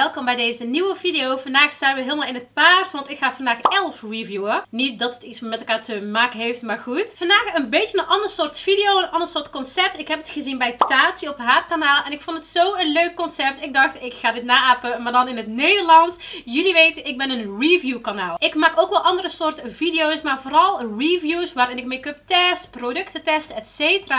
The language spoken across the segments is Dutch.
welkom bij deze nieuwe video. Vandaag zijn we helemaal in het paars, want ik ga vandaag elf reviewen. Niet dat het iets met elkaar te maken heeft, maar goed. Vandaag een beetje een ander soort video, een ander soort concept. Ik heb het gezien bij Tati op haar kanaal en ik vond het zo een leuk concept. Ik dacht, ik ga dit naapen, maar dan in het Nederlands. Jullie weten, ik ben een review kanaal. Ik maak ook wel andere soorten video's, maar vooral reviews waarin ik make-up test, producten test, etc.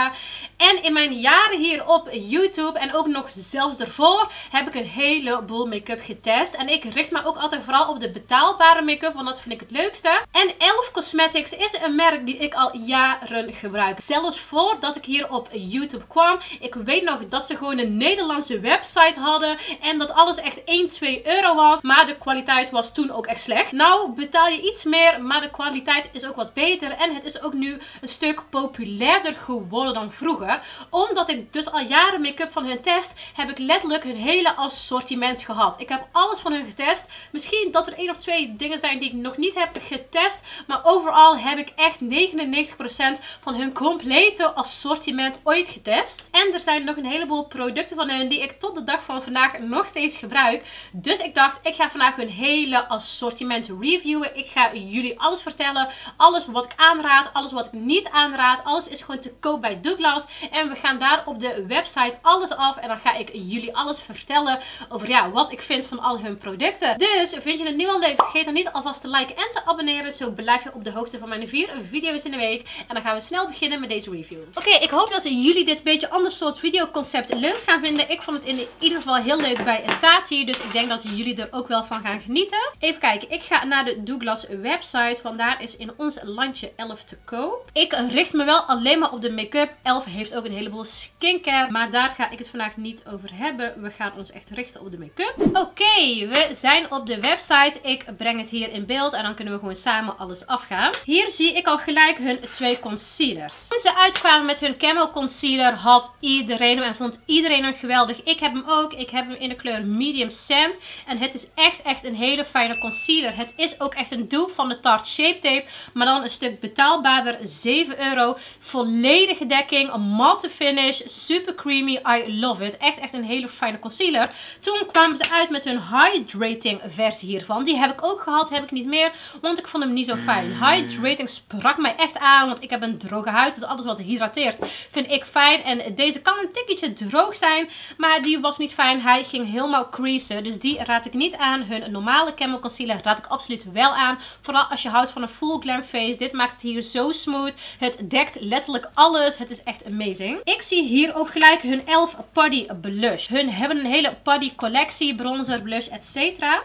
En in mijn jaren hier op YouTube en ook nog zelfs ervoor heb ik een heleboel make-up getest. En ik richt me ook altijd vooral op de betaalbare make-up, want dat vind ik het leukste. En Elf Cosmetics is een merk die ik al jaren gebruik. Zelfs voordat ik hier op YouTube kwam. Ik weet nog dat ze gewoon een Nederlandse website hadden. En dat alles echt 1, 2 euro was. Maar de kwaliteit was toen ook echt slecht. Nou betaal je iets meer, maar de kwaliteit is ook wat beter. En het is ook nu een stuk populairder geworden dan vroeger. Omdat ik dus al jaren make-up van hun test, heb ik letterlijk hun hele assortiment gehad. Ik heb alles van hun getest. Misschien dat er één of twee dingen zijn die ik nog niet heb getest. Maar overal heb ik echt 99% van hun complete assortiment ooit getest. En er zijn nog een heleboel producten van hun die ik tot de dag van vandaag nog steeds gebruik. Dus ik dacht, ik ga vandaag hun hele assortiment reviewen. Ik ga jullie alles vertellen. Alles wat ik aanraad, alles wat ik niet aanraad. Alles is gewoon te koop bij Douglas. En we gaan daar op de website alles af. En dan ga ik jullie alles vertellen over ja, wat ik vind van al hun producten. Dus vind je het nu al leuk? Vergeet dan niet alvast te liken en te abonneren. Zo blijf je op de hoogte van mijn vier video's in de week. En dan gaan we snel beginnen met deze review. Oké, ik hoop dat jullie dit beetje ander soort videoconcept leuk gaan vinden. Ik vond het in ieder geval heel leuk bij Tati. Dus ik denk dat jullie er ook wel van gaan genieten. Even kijken, ik ga naar de Douglas website. Want daar is in ons landje 11 te koop. Ik richt me wel alleen maar op de make-up. 11 heeft ook een heleboel skincare. Maar daar ga ik het vandaag niet over hebben. We gaan ons echt richten op de make-up. Oké, we zijn op de website. Ik breng het hier in beeld. En dan kunnen we gewoon samen alles afgaan. Hier zie ik al gelijk hun twee concealers. Toen ze uitkwamen met hun Camo Concealer had iedereen hem en vond iedereen hem geweldig. Ik heb hem ook. Ik heb hem in de kleur Medium Sand. En het is echt echt een hele fijne concealer. Het is ook echt een dupe van de Tarte Shape Tape. Maar dan een stuk betaalbaarder. 7 euro. Volledige dekking. Een matte finish. Super creamy. I love it. Echt echt een hele fijne concealer. Toen kwamen ze uit met hun hydrating versie hiervan. Die heb ik ook gehad. Heb ik niet meer. Want ik vond hem niet zo fijn. Hydrating sprak mij echt aan. Want ik heb een droge huid. Dus alles wat hydrateert vind ik fijn. En deze kan een tikkeltje droog zijn. Maar die was niet fijn. Hij ging helemaal creasen. Dus die raad ik niet aan. Hun normale Camo Concealer raad ik absoluut wel aan. Vooral als je houdt van een full glam face. Dit maakt het hier zo smooth. Het dekt letterlijk alles. Het is echt amazing. Ik zie hier ook gelijk hun Elf Puddy Blush. Hun hebben een hele Puddy collectie. Bronzer, blush, etc.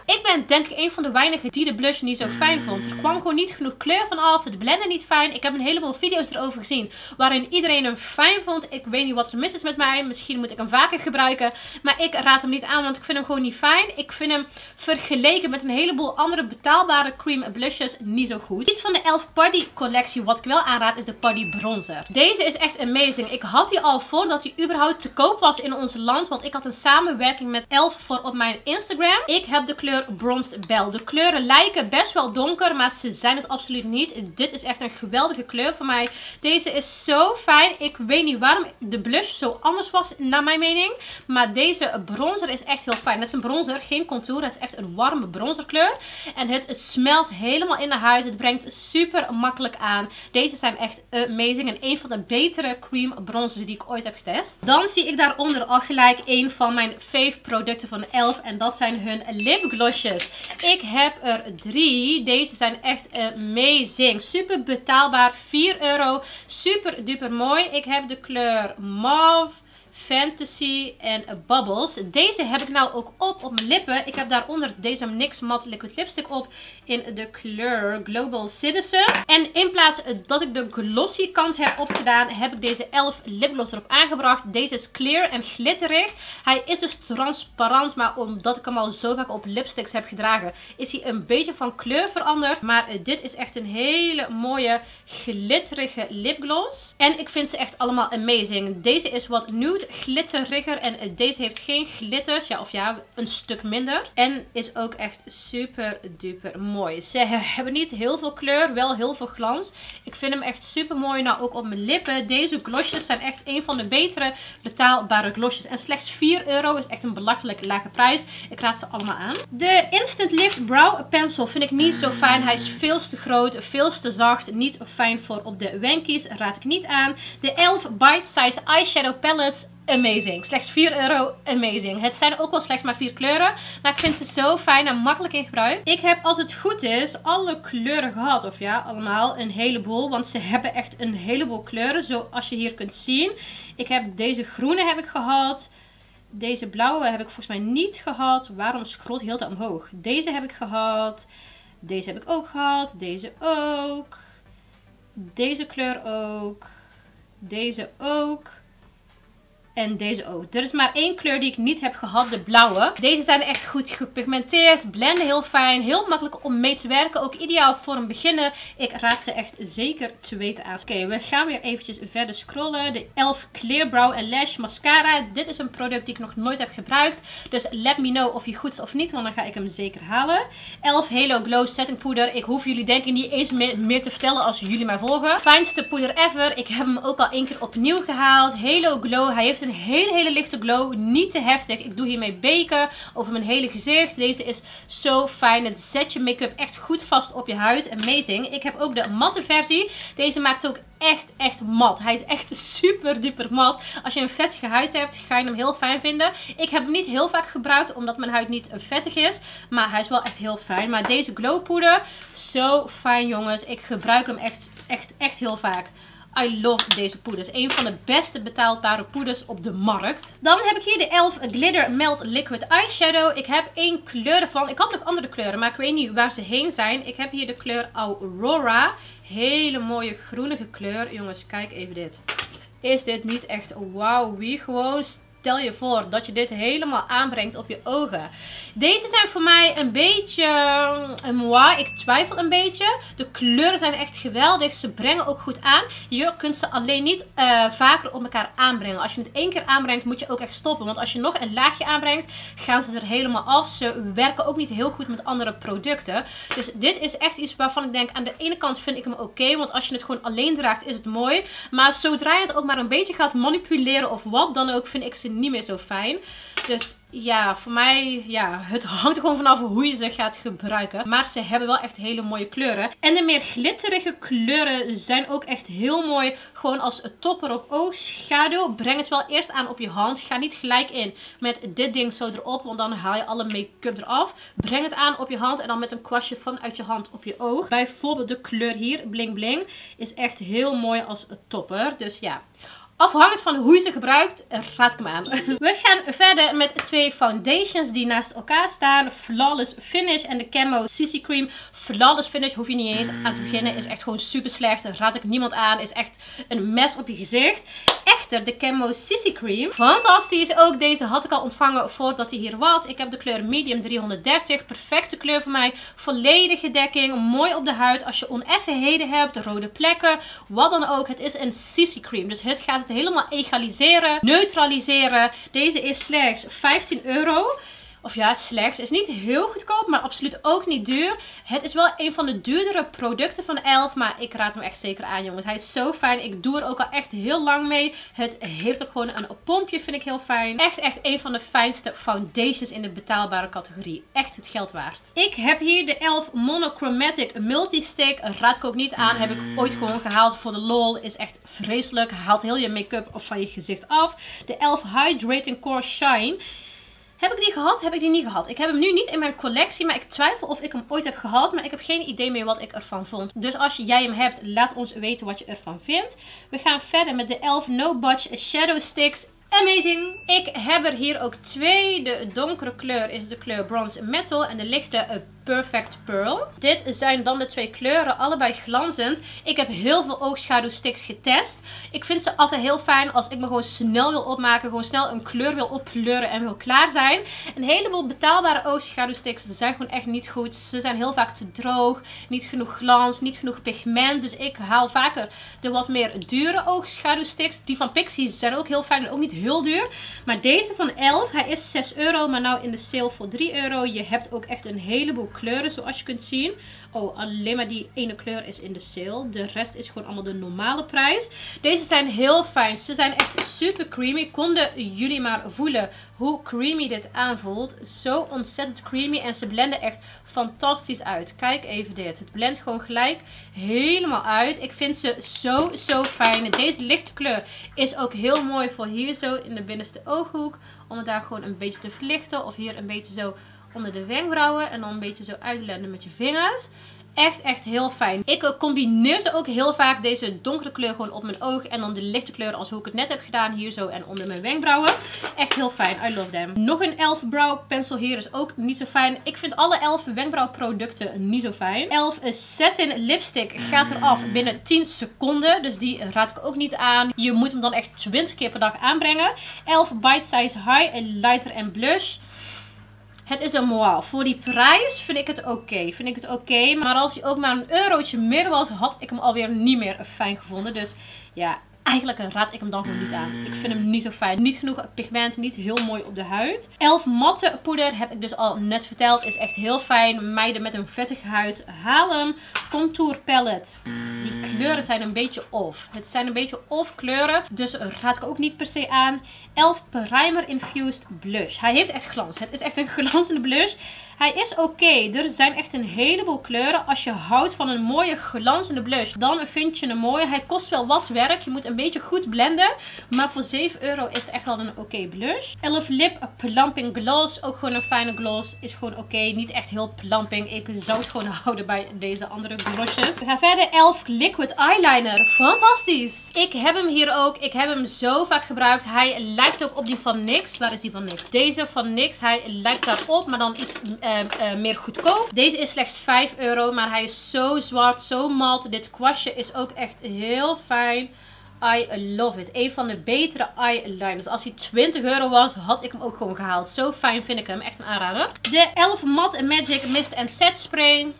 Ik ben denk ik een van de weinigen die de blush niet zo fijn vond. Er kwam gewoon niet genoeg kleur van af. Het blende niet fijn. Ik heb een heleboel video's erover gezien. Waarin iedereen hem fijn vond. Ik weet niet wat er mis is met mij. Misschien moet ik hem vaker gebruiken. Maar ik raad hem niet aan. Want ik vind hem gewoon niet fijn. Ik vind hem vergeleken met een heleboel andere betaalbare cream blushes niet zo goed. Iets van de Elf Puddy collectie wat ik wel aanraad is de Puddy bronzer. Deze is echt amazing. Ik had die al voordat hij überhaupt te koop was in ons land. Want ik had een samenwerking met Elf voor op mijn Instagram. Ik heb de kleur Bronzed Bell. De kleuren lijken best wel donker, maar ze zijn het absoluut niet. Dit is echt een geweldige kleur voor mij. Deze is zo fijn. Ik weet niet waarom de blush zo anders was, naar mijn mening. Maar deze bronzer is echt heel fijn. Het is een bronzer, geen contour. Het is echt een warme bronzerkleur. En het smelt helemaal in de huid. Het brengt super makkelijk aan. Deze zijn echt amazing. En een van de betere cream bronzers die ik ooit heb getest. Dan zie ik daaronder al gelijk een van mijn fave producten van Elf. En dat zijn hun lipglossjes. Ik heb er drie. Deze zijn echt amazing. Super betaalbaar. 4 euro. Super duper mooi. Ik heb de kleur mauve. Fantasy en Bubbles. Deze heb ik nou ook op op mijn lippen. Ik heb daaronder deze NYX Matte Liquid Lipstick op in de kleur Global Citizen. En in plaats dat ik de glossy kant heb opgedaan, heb ik deze elf lipgloss erop aangebracht. Deze is clear en glitterig. Hij is dus transparant, maar omdat ik hem al zo vaak op lipsticks heb gedragen, is hij een beetje van kleur veranderd. Maar dit is echt een hele mooie glitterige lipgloss. En ik vind ze echt allemaal amazing. Deze is wat nude glitteriger. En deze heeft geen glitters. Ja, of ja, een stuk minder. En is ook echt super duper mooi. Ze hebben niet heel veel kleur, wel heel veel glans. Ik vind hem echt super mooi. Nou, ook op mijn lippen. Deze glossjes zijn echt een van de betere betaalbare glossjes. En slechts 4 euro is echt een belachelijk lage prijs. Ik raad ze allemaal aan. De Instant Lift Brow Pencil vind ik niet zo fijn. Hij is veel te groot, veel te zacht. Niet fijn voor op de wenkies. Raad ik niet aan. De Elf Bite Size Eyeshadow Palettes amazing. Slechts 4 euro, amazing. Het zijn ook wel slechts maar 4 kleuren. Maar ik vind ze zo fijn en makkelijk in gebruik. Ik heb, als het goed is, alle kleuren gehad. Of ja, allemaal een heleboel. Want ze hebben echt een heleboel kleuren. Zoals je hier kunt zien. Ik heb deze groene heb ik gehad. Deze blauwe heb ik volgens mij niet gehad. Waarom scrolt heel te omhoog? Deze heb ik gehad. Deze heb ik ook gehad. Deze ook. Deze kleur ook. Deze ook. En deze ook. Er is maar één kleur die ik niet heb gehad, de blauwe. Deze zijn echt goed gepigmenteerd, blenden heel fijn, heel makkelijk om mee te werken. Ook ideaal voor een beginner. Ik raad ze echt zeker te weten aan. Oké, we gaan weer eventjes verder scrollen. De Elf Clear Brow Lash Mascara. Dit is een product die ik nog nooit heb gebruikt. Dus let me know of hij goed is of niet, want dan ga ik hem zeker halen. Elf Halo Glow Setting Poeder. Ik hoef jullie denk ik niet eens meer, te vertellen als jullie mij volgen. Fijnste poeder ever. Ik heb hem ook al één keer opnieuw gehaald. Halo Glow. Hij heeft een een hele, hele lichte glow. Niet te heftig. Ik doe hiermee beken over mijn hele gezicht. Deze is zo fijn. Het zet je make-up echt goed vast op je huid. Amazing. Ik heb ook de matte versie. Deze maakt ook echt, echt mat. Hij is echt super duper mat. Als je een vettige huid hebt, ga je hem heel fijn vinden. Ik heb hem niet heel vaak gebruikt, omdat mijn huid niet vettig is. Maar hij is wel echt heel fijn. Maar deze glow poeder, zo fijn jongens. Ik gebruik hem echt, echt, echt heel vaak. I love deze poeders. Een van de beste betaalbare poeders op de markt. Dan heb ik hier de Elf Glitter Melt Liquid Eyeshadow. Ik heb één kleur ervan. Ik had ook andere kleuren, maar ik weet niet waar ze heen zijn. Ik heb hier de kleur Aurora. Hele mooie groenige kleur. Jongens, kijk even dit. Is dit niet echt wauw? Wie gewoon stel je voor dat je dit helemaal aanbrengt op je ogen. Deze zijn voor mij een beetje een moi. Ik twijfel een beetje. De kleuren zijn echt geweldig. Ze brengen ook goed aan. Je kunt ze alleen niet uh, vaker op elkaar aanbrengen. Als je het één keer aanbrengt moet je ook echt stoppen. Want als je nog een laagje aanbrengt gaan ze er helemaal af. Ze werken ook niet heel goed met andere producten. Dus dit is echt iets waarvan ik denk aan de ene kant vind ik hem oké. want als je het gewoon alleen draagt is het mooi. Maar zodra je het ook maar een beetje gaat manipuleren of wat dan ook vind ik ze niet meer zo fijn. Dus ja, voor mij, ja, het hangt er gewoon vanaf hoe je ze gaat gebruiken. Maar ze hebben wel echt hele mooie kleuren. En de meer glitterige kleuren zijn ook echt heel mooi. Gewoon als topper op oogschaduw. Breng het wel eerst aan op je hand. Ga niet gelijk in met dit ding zo erop, want dan haal je alle make-up eraf. Breng het aan op je hand en dan met een kwastje vanuit je hand op je oog. Bijvoorbeeld de kleur hier, Bling Bling, is echt heel mooi als topper. Dus ja, Afhankelijk van hoe je ze gebruikt, raad ik hem aan. We gaan verder met twee foundations die naast elkaar staan. Flawless Finish en de Camo CC Cream. Flawless Finish hoef je niet eens aan te beginnen. Is echt gewoon super slecht. Raad ik niemand aan. Is echt een mes op je gezicht. Echter, de Camo CC Cream. Fantastisch. Ook deze had ik al ontvangen voordat hij hier was. Ik heb de kleur Medium 330. Perfecte kleur voor mij. Volledige dekking. Mooi op de huid. Als je oneffenheden hebt, rode plekken, wat dan ook. Het is een CC Cream. Dus het gaat helemaal egaliseren, neutraliseren. Deze is slechts 15 euro. Of ja, slechts. Is niet heel goedkoop, maar absoluut ook niet duur. Het is wel een van de duurdere producten van Elf. Maar ik raad hem echt zeker aan, jongens. Hij is zo fijn. Ik doe er ook al echt heel lang mee. Het heeft ook gewoon een pompje, vind ik heel fijn. Echt, echt een van de fijnste foundations in de betaalbare categorie. Echt het geld waard. Ik heb hier de Elf Monochromatic Multistick. Raad ik ook niet aan. Heb ik ooit gewoon gehaald voor de lol. Is echt vreselijk. Haalt heel je make-up van je gezicht af. De Elf Hydrating Core Shine. Heb ik die gehad? Heb ik die niet gehad? Ik heb hem nu niet in mijn collectie, maar ik twijfel of ik hem ooit heb gehad. Maar ik heb geen idee meer wat ik ervan vond. Dus als jij hem hebt, laat ons weten wat je ervan vindt. We gaan verder met de Elf No Budge Shadow Sticks. Amazing! Ik heb er hier ook twee. De donkere kleur is de kleur Bronze Metal en de lichte Perfect Pearl. Dit zijn dan de twee kleuren, allebei glanzend. Ik heb heel veel oogschaduwsticks getest. Ik vind ze altijd heel fijn als ik me gewoon snel wil opmaken. Gewoon snel een kleur wil opkleuren en wil klaar zijn. Een heleboel betaalbare oogschaduwsticks zijn gewoon echt niet goed. Ze zijn heel vaak te droog, niet genoeg glans, niet genoeg pigment. Dus ik haal vaker de wat meer dure oogschaduwsticks. Die van Pixie zijn ook heel fijn en ook niet heel duur. Maar deze van 11, hij is 6 euro, maar nou in de sale voor 3 euro. Je hebt ook echt een heleboel kleuren zoals je kunt zien. Oh, alleen maar die ene kleur is in de sale. De rest is gewoon allemaal de normale prijs. Deze zijn heel fijn. Ze zijn echt super creamy. Konden jullie maar voelen hoe creamy dit aanvoelt. Zo ontzettend creamy. En ze blenden echt fantastisch uit. Kijk even dit. Het blendt gewoon gelijk helemaal uit. Ik vind ze zo, zo fijn. Deze lichte kleur is ook heel mooi voor hier zo in de binnenste ooghoek. Om het daar gewoon een beetje te verlichten. Of hier een beetje zo onder de wenkbrauwen. En dan een beetje zo uitblenden met je vingers. Echt, echt heel fijn. Ik eh, combineer ze ook heel vaak deze donkere kleur gewoon op mijn oog. En dan de lichte kleur als hoe ik het net heb gedaan. Hier zo en onder mijn wenkbrauwen. Echt heel fijn. I love them. Nog een elf brow pencil hier is ook niet zo fijn. Ik vind alle elf wenkbrauwproducten niet zo fijn. Elf satin lipstick gaat eraf binnen 10 seconden. Dus die raad ik ook niet aan. Je moet hem dan echt 20 keer per dag aanbrengen. Elf bite size high lighter en blush. Het is een moal. Voor die prijs vind ik het oké. Vind ik het oké. Maar als hij ook maar een eurotje meer was, had ik hem alweer niet meer fijn gevonden. Dus ja, eigenlijk raad ik hem dan gewoon niet aan. Ik vind hem niet zo fijn. Niet genoeg pigment, niet heel mooi op de huid. Elf matte poeder heb ik dus al net verteld. Is echt heel fijn. Meiden met een vettige huid, haal hem. Contour palette. Die kleuren zijn een beetje off. Het zijn een beetje off kleuren. Dus raad ik ook niet per se aan. Elf Primer Infused Blush. Hij heeft echt glans. Het is echt een glanzende blush. Hij is oké. Er zijn echt een heleboel kleuren. Als je houdt van een mooie glanzende blush, dan vind je hem mooi. Hij kost wel wat werk. Je moet een beetje goed blenden. Maar voor 7 euro is het echt wel een oké blush. Elf Lip Plumping Gloss. Ook gewoon een fijne gloss. Is gewoon oké. Niet echt heel plumping. Ik zou het gewoon houden bij deze andere glossjes. We gaan verder. Elf Liquid Eyeliner. Fantastisch. Ik heb hem hier ook. Ik heb hem zo vaak gebruikt. Hij lijkt ook op die van NYX. Waar is die van NYX? Deze van NYX. Hij lijkt daarop. Maar dan iets uh, meer goedkoop. Deze is slechts 5 euro. Maar hij is zo zwart, zo mat. Dit kwastje is ook echt heel fijn. I love it. Een van de betere eyeliners. Als hij 20 euro was, had ik hem ook gewoon gehaald. Zo fijn vind ik hem. Echt een aanrader. De 11 Matte Magic Mist Set Spray.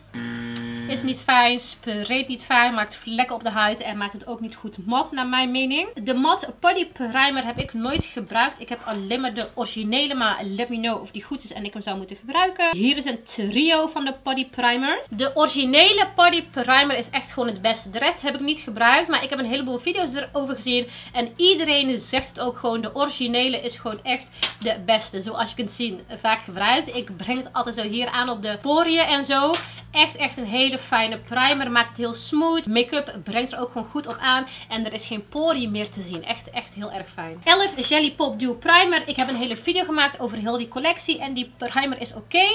Is niet fijn, spreekt niet fijn, maakt vlekken op de huid en maakt het ook niet goed mat naar mijn mening. De matte Body Primer heb ik nooit gebruikt. Ik heb alleen maar de originele, maar let me know of die goed is en ik hem zou moeten gebruiken. Hier is een trio van de Body Primers. De originele Body Primer is echt gewoon het beste. De rest heb ik niet gebruikt, maar ik heb een heleboel video's erover gezien. En iedereen zegt het ook gewoon, de originele is gewoon echt de beste. Zoals je kunt zien, vaak gebruikt. Ik breng het altijd zo hier aan op de poriën en zo. Echt, echt een hele fijne primer. Maakt het heel smooth. Make-up brengt er ook gewoon goed op aan. En er is geen porie meer te zien. Echt, echt heel erg fijn. 11 Jelly Pop Dew Primer. Ik heb een hele video gemaakt over heel die collectie. En die primer is oké.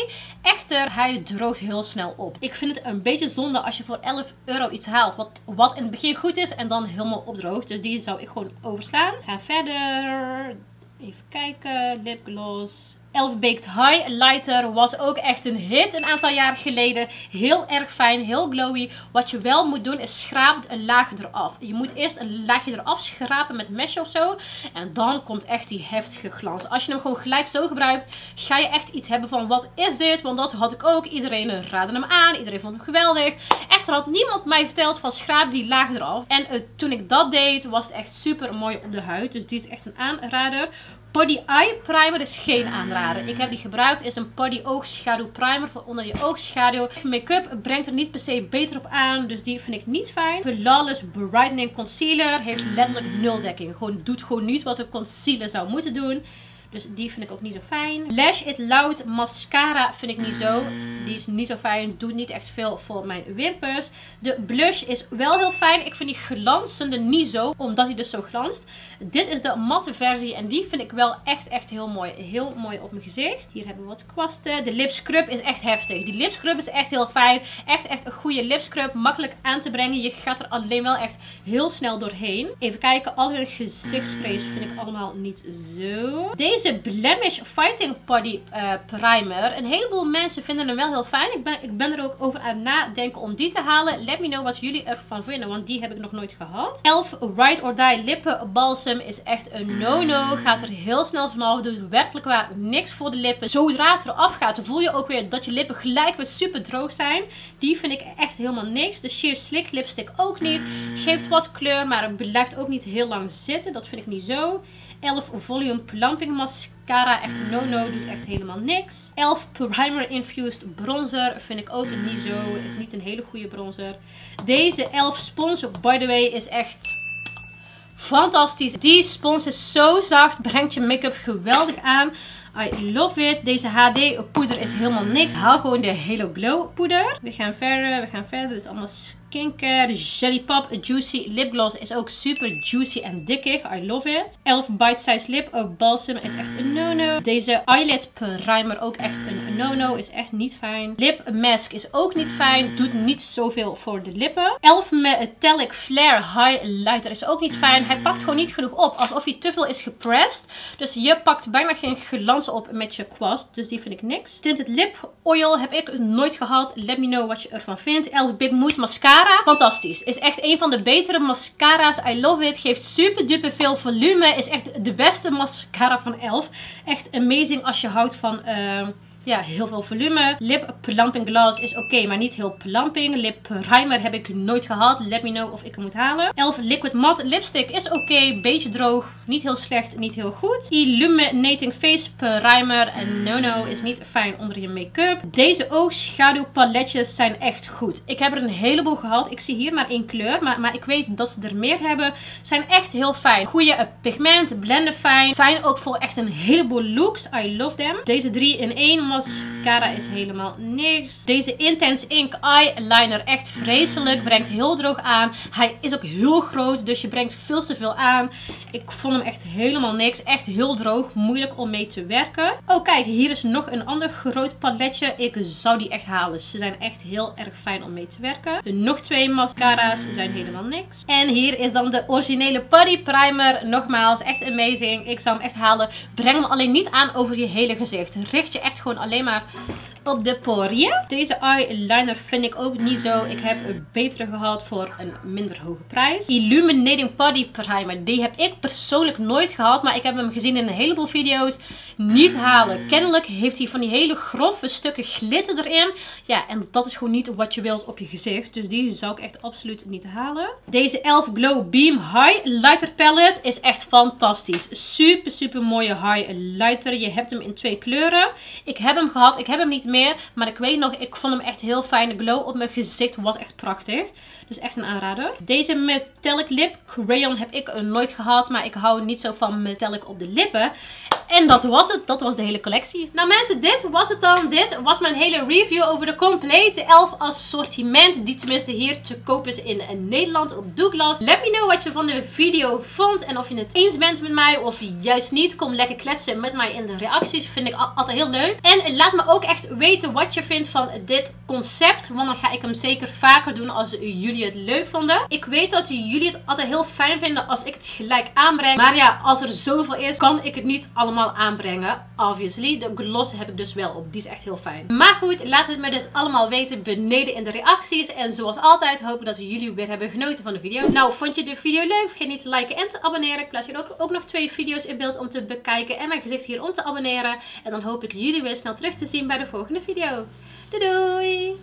Echter, hij droogt heel snel op. Ik vind het een beetje zonde als je voor 11 euro iets haalt. Wat, wat in het begin goed is en dan helemaal opdroogt. Dus die zou ik gewoon overslaan. Ga verder. Even kijken. Lipgloss. Elf Baked Highlighter was ook echt een hit een aantal jaar geleden. Heel erg fijn, heel glowy. Wat je wel moet doen is schraap een laag eraf. Je moet eerst een laagje eraf schrapen met mesh of zo. En dan komt echt die heftige glans. Als je hem gewoon gelijk zo gebruikt, ga je echt iets hebben van wat is dit? Want dat had ik ook. Iedereen raadde hem aan. Iedereen vond hem geweldig. Echter had niemand mij verteld van schraap die laag eraf. En uh, toen ik dat deed, was het echt super mooi op de huid. Dus die is echt een aanrader. Body Eye Primer is geen aanrader. Ik heb die gebruikt. is een Body Oogschaduw Primer voor onder je oogschaduw. Make-up brengt er niet per se beter op aan. Dus die vind ik niet fijn. Flawless Brightening Concealer heeft letterlijk nul dekking. Gewoon doet gewoon niet wat een concealer zou moeten doen. Dus die vind ik ook niet zo fijn. Lash It Loud Mascara vind ik niet zo. Die is niet zo fijn. Doet niet echt veel voor mijn wimpers. De blush is wel heel fijn. Ik vind die glanzende niet zo. Omdat hij dus zo glanst. Dit is de matte versie. En die vind ik wel echt, echt heel mooi. Heel mooi op mijn gezicht. Hier hebben we wat kwasten. De lipscrub is echt heftig. Die lipscrub is echt heel fijn. Echt, echt een goede lipscrub. Makkelijk aan te brengen. Je gaat er alleen wel echt heel snel doorheen. Even kijken. Al hun gezichtssprays vind ik allemaal niet zo. Deze Deze Blemish Fighting Body uh, Primer. Een heleboel mensen vinden hem wel heel fijn. Ik ben, ik ben er ook over aan nadenken om die te halen. Let me know wat jullie ervan vinden, want die heb ik nog nooit gehad. Elf Ride or Die Lippen Balsam is echt een no-no. Gaat er heel snel vanaf. Doet werkelijk waar niks voor de lippen. Zodra het eraf gaat, voel je ook weer dat je lippen gelijk weer super droog zijn. Die vind ik echt helemaal niks. De Sheer Slick Lipstick ook niet. Geeft wat kleur, maar het blijft ook niet heel lang zitten. Dat vind ik niet zo. 11 Volume Plumping Mascara. Echt no-no. Doet echt helemaal niks. 11 Primer Infused Bronzer. Vind ik ook niet zo. Is niet een hele goede bronzer. Deze 11 Spons, by the way, is echt fantastisch. Die spons is zo zacht. Brengt je make-up geweldig aan. I love it. Deze HD poeder is helemaal niks. Haal gewoon de Halo Glow poeder. We gaan verder. We gaan verder. Dit is allemaal skincare. Jelly Pop Juicy Lip Gloss is ook super juicy en dikkig. I love it. Elf Bite Size Lip Balsam is echt een no-no. Deze eyelid primer ook echt een no-no. Is echt niet fijn. Lip Mask is ook niet fijn. Doet niet zoveel voor de lippen. Elf Metallic Flare Highlighter is ook niet fijn. Hij pakt gewoon niet genoeg op. Alsof hij te veel is gepressed. Dus je pakt bijna geen glans op met je kwast. Dus die vind ik niks. Tinted Lip Oil heb ik nooit gehad. Let me know wat je ervan vindt. Elf Big Mood Mascara Fantastisch. Is echt een van de betere mascara's. I love it. Geeft super duper veel volume. Is echt de beste mascara van Elf. Echt amazing als je houdt van... Uh, ja, heel veel volume. Lip Plumping Gloss is oké, maar niet heel plumping. Lip Primer heb ik nooit gehad. Let me know of ik hem moet halen. Elf Liquid Matte Lipstick is oké. beetje droog. Niet heel slecht, niet heel goed. Illuminating Face Primer. En no no is niet fijn onder je make-up. Deze oogschaduwpaletjes zijn echt goed. Ik heb er een heleboel gehad. Ik zie hier maar één kleur. Maar, maar ik weet dat ze er meer hebben. Zijn echt heel fijn. Goede pigment. Blenden fijn. Fijn ook voor echt een heleboel looks. I love them. Deze drie in één mascara is helemaal niks. Deze Intense Ink Eyeliner echt vreselijk. Brengt heel droog aan. Hij is ook heel groot. Dus je brengt veel te veel aan. Ik vond hem echt helemaal niks. Echt heel droog. Moeilijk om mee te werken. Oh kijk, hier is nog een ander groot paletje. Ik zou die echt halen. Ze zijn echt heel erg fijn om mee te werken. Nog twee mascara's zijn helemaal niks. En hier is dan de originele Putty Primer. Nogmaals, echt amazing. Ik zou hem echt halen. Breng hem alleen niet aan over je hele gezicht. Richt je echt gewoon alleen maar op de poriën. Deze eyeliner vind ik ook niet zo. Ik heb een betere gehad voor een minder hoge prijs. Illuminating Body Primer. Die heb ik persoonlijk nooit gehad. Maar ik heb hem gezien in een heleboel video's. Niet halen. Kennelijk heeft hij van die hele grove stukken glitter erin. Ja, en dat is gewoon niet wat je wilt op je gezicht. Dus die zou ik echt absoluut niet halen. Deze Elf Glow Beam Highlighter Palette is echt fantastisch. Super, super mooie highlighter. Je hebt hem in twee kleuren. Ik heb hem gehad. Ik heb hem niet Maar ik weet nog, ik vond hem echt heel fijn. De glow op mijn gezicht was echt prachtig. Dus echt een aanrader. Deze Metallic Lip Crayon heb ik nooit gehad. Maar ik hou niet zo van metallic op de lippen. En dat was het. Dat was de hele collectie. Nou mensen, dit was het dan. Dit was mijn hele review over de complete elf assortiment. Die tenminste hier te koop is in Nederland op Douglas. Let me know wat je van de video vond. En of je het eens bent met mij of juist niet. Kom lekker kletsen met mij in de reacties. Vind ik altijd heel leuk. En laat me ook echt weten wat je vindt van dit concept. Want dan ga ik hem zeker vaker doen als jullie het leuk vonden. Ik weet dat jullie het altijd heel fijn vinden als ik het gelijk aanbreng. Maar ja, als er zoveel is, kan ik het niet allemaal aanbrengen. Obviously. De gloss heb ik dus wel op. Die is echt heel fijn. Maar goed, laat het me dus allemaal weten beneden in de reacties. En zoals altijd hopen dat jullie weer hebben genoten van de video. Nou, vond je de video leuk? Vergeet niet te liken en te abonneren. Ik plaats hier ook, ook nog twee video's in beeld om te bekijken. En mijn gezicht hier om te abonneren. En dan hoop ik jullie weer snel terug te zien bij de volgende video. Doei doei!